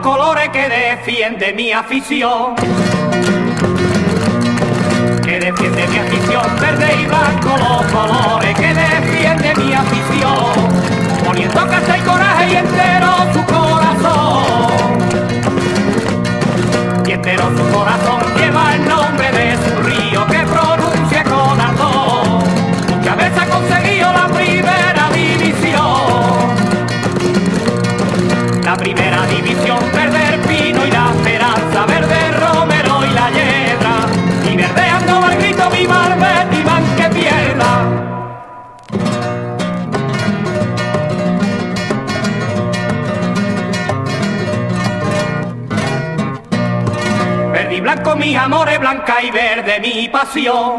colores que defiende mi afición. Que defiende mi afición, verde y Verde y blanco mis amores, blanca y verde mi pasión.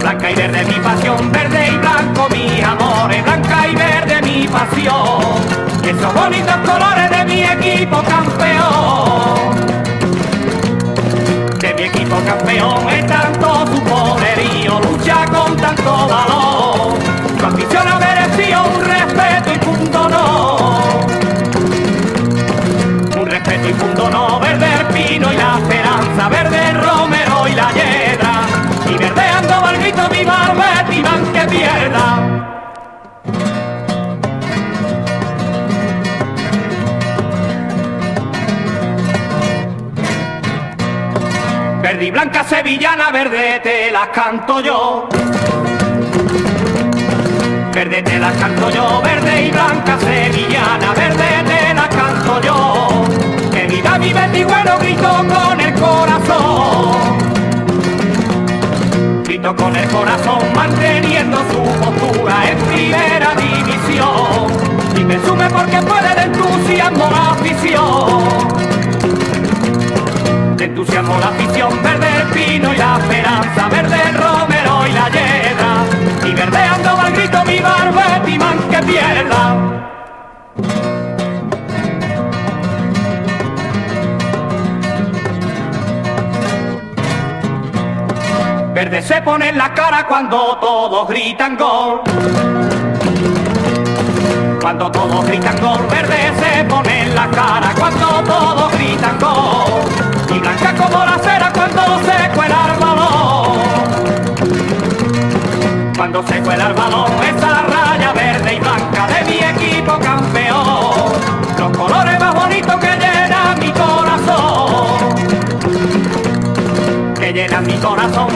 Blanca y verde mi pasión, verde y blanco mis amores, blanca y verde mi pasión. Esos bonitos colores de mi equipo campeón. De mi equipo campeón es Verde y blanca sevillana, verde te las canto yo. Verde te las canto yo, verde y blanca sevillana, verde te las canto yo. Que viva mi bueno, grito con el corazón. Grito con el corazón, manteniendo su postura en primera división. Y me sume porque puede Verde se pone en la cara cuando todos gritan gol. Cuando todos gritan Cuando se cuela el balón, esa raya verde y blanca de mi equipo campeón. Los colores más bonitos que llenan mi corazón. Que llenan mi corazón,